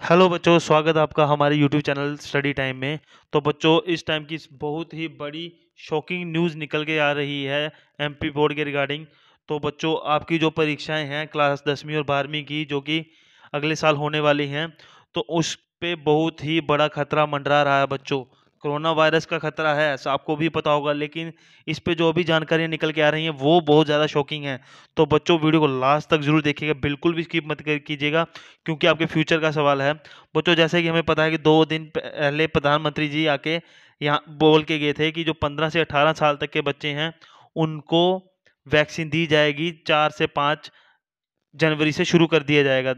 Hello बच्चों, स्वागत है आपका हमारे यूट्यूब चैनल स्टडी टाइम में। तो बच्चों, इस टाइम की बहुत ही बड़ी शॉकिंग न्यूज़ निकल के आ रही है एमपी बोर्ड के रिगार्डिंग। तो बच्चों, आपकी जो परीक्षाएँ हैं क्लास दसवीं और बारहवीं की, जो कि अगले साल होने वाली हैं तो उस पे बहुत ही बड़ा खतरा मंडरा रहा है बच्चों। कोरोना वायरस का खतरा है ऐसा आपको भी पता होगा, लेकिन इस पे जो अभी जानकारियाँ निकल के आ रही हैं, वो बहुत ज़्यादा शॉकिंग है। तो बच्चों, वीडियो को लास्ट तक ज़रूर देखिएगा, बिल्कुल भी स्किप मत कीजिएगा, क्योंकि आपके फ्यूचर का सवाल है। बच्चों, जैसे कि हमें पता है कि दो दिन पहले प्रधानमंत्री जी आके यहाँ बोल के गए थे कि जो पंद्रह से अठारह साल तक के बच्चे हैं, उनको वैक्सीन दी जाएगी, चार से पाँच जनवरी से शुरू कर दिया जाएगा।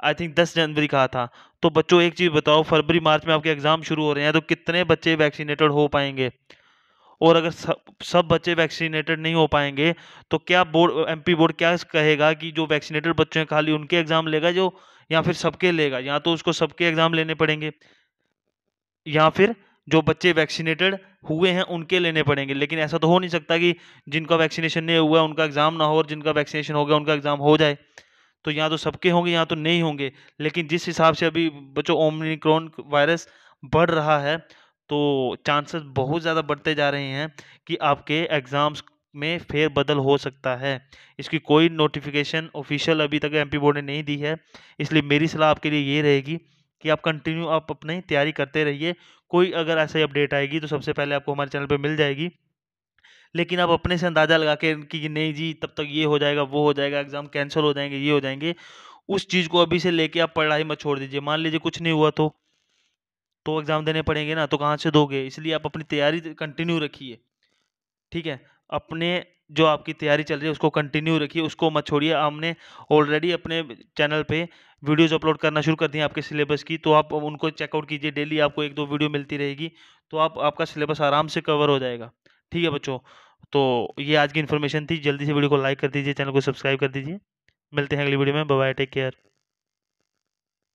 आई थिंक दस जनवरी कहा था। तो बच्चों, एक चीज़ बताओ, फरवरी, मार्च में आपके एग्ज़ाम शुरू हो रहे हैं तो कितने बच्चे वैक्सीनेटेड हो पाएँगे? और अगर सब सब बच्चे वैक्सीनेटेड नहीं हो पाएँगे तो क्या बोर्ड, एमपी बोर्ड क्या कहेगा कि जो वैक्सीनेटेड बच्चे हैं, खाली उनके एग्ज़ाम लेगा जो, या फिर सबके लेगा? या तो उसको सबके एग्ज़ाम लेने पड़ेंगे? या फिर जो बच्चे वैक्सीनेटेड हुए हैं, उनके लेने पड़ेंगे? लेकिन ऐसा तो हो नहीं सकता कि जिनका वैक्सीनेशन नहीं हुआ, उनका एग्ज़ाम ना हो और जिनका वैक्सीनेशन हो गया, उनका एग्ज़ाम हो जाए। तो यहाँ तो सबके होंगे यहाँ तो नहीं होंगे। लेकिन जिस हिसाब से अभी बच्चों ओमिक्रॉन वायरस बढ़ रहा है तो चांसेस बहुत ज़्यादा बढ़ते जा रहे हैं कि आपके एग्ज़ाम्स में फेर बदल हो सकता है। इसकी कोई नोटिफिकेशन ऑफिशियल अभी तक एमपी बोर्ड ने नहीं दी है। इसलिए मेरी सलाह आपके लिए ये रहेगी कि आप कंटिन्यू आप अपनी तैयारी करते रहिए। कोई अगर ऐसे अपडेट आएगी तो सबसे पहले आपको हमारे चैनल पर मिल जाएगी। लेकिन आप अपने से अंदाज़ा लगा के कि नहीं जी, तब तक ये हो जाएगा, वो हो जाएगा एग्ज़ाम कैंसिल हो जाएँगे, ये हो जाएँगे। उस चीज़ को अभी से लेके आप पढ़ाई मत छोड़ दीजिए। मान लीजिए कुछ नहीं हुआ तो तो एग्ज़ाम देने पड़ेंगे ना तो कहाँ से दोगे? इसलिए आप अपनी तैयारी कंटिन्यू रखिए। ठीक है? अपने जो आपकी तैयारी चल रही है उसको कंटिन्यू रखिए, उसको मत छोड़िए। हमने ऑलरेडी अपने चैनल पे वीडियोस अपलोड करना शुरू कर दिए आपके सिलेबस की तो आप उनको चेकआउट कीजिए डेली आपको एक दो वीडियो मिलती रहेगी तो आप, आपका सिलेबस आराम से कवर हो जाएगा। ठीक है बच्चों? तो ये आज की इन्फॉर्मेशन थी। जल्दी से वीडियो को लाइक कर दीजिए चैनल को सब्सक्राइब कर दीजिए। मिलते हैं अगली वीडियो में। Bye take care